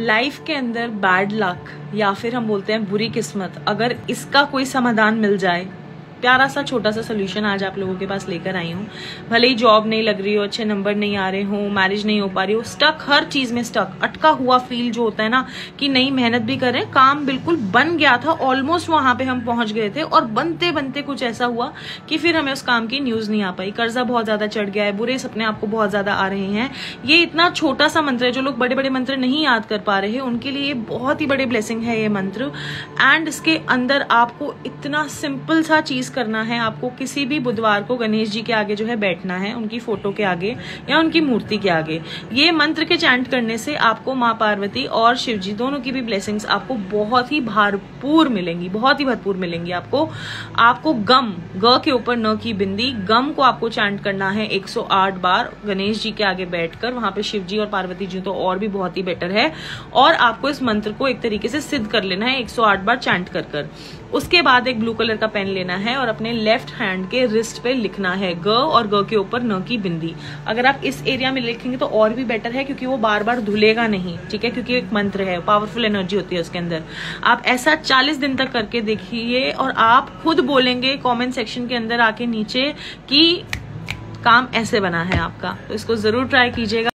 Life के अंदर bad luck या फिर हम बोलते हैं बुरी किस्मत, अगर इसका कोई समाधान मिल जाए प्यारा सा, छोटा सा सोल्यूशन आज आप लोगों के पास लेकर आई हूँ। भले ही जॉब नहीं लग रही हो, अच्छे नंबर नहीं आ रहे हो मैरिज नहीं हो पा रही हो स्टक हर चीज़ में स्टक अटका हुआ फील जो होता है ना, कि नहीं, मेहनत भी करें काम बिल्कुल बन गया था ऑलमोस्ट वहाँ पे हम पहुँच गए थे, और बनते बनते कुछ ऐसा हुआ कि फिर हमें उस काम की न्यूज़ नहीं आ पाई। कर्जा बहुत ज़्यादा चढ़ गया है, बुरे सपने आपको बहुत ज़्यादा आ रहे हैं। ये इतना छोटा सा मंत्र है, जो लोग बड़े बड़े मंत्र नहीं याद कर पा रहे हैं उनके लिए बहुत ही बड़े ब्लेसिंग है ये मंत्र। एंड इसके अंदर आपको इतना सिंपल सा चीज़ चीज़ करना है, आपको किसी भी बुधवार को गणेश जी के आगे जो है बैठना है, उनकी फ़ोटो के आगे या उनकी मूर्ति के आगे। ये मंत्र के चैंट करने से आपको माँ पार्वती और शिव जी दोनों की भी ब्लेसिंग्स आपको बहुत ही भरपूर मिलेंगी, बहुत ही भरपूर मिलेंगी आपको। आपको गम, ग के ऊपर न की बिंदी, गम को आपको चैंट करना है 108 बार, गणेश जी के आगे बैठकर, वहाँ पे शिव जी और पार्वती जी तो और भी बहुत ही बेटर है। और आपको इस मंत्र को एक तरीके से सिद्ध कर लेना है 108 बार चैंट कर कर। उसके बाद एक ब्लू कलर का पेन लेना है और अपने लेफ़्ट हैंड के रिस्ट पे लिखना है, ग और ग के ऊपर न की बिंदी। अगर आप इस एरिया में लिखेंगे तो और भी बेटर है क्योंकि वो बार बार धुलेगा नहीं, ठीक है? क्योंकि एक मंत्र है पावरफुल एनर्जी होती है उसके अंदर। आप ऐसा चालीस दिन तक करके देखिए और आप खुद बोलेंगे कॉमेंट सेक्शन के अंदर आके नीचे कि काम ऐसे बना है आपका। तो इसको ज़रूर ट्राई कीजिएगा।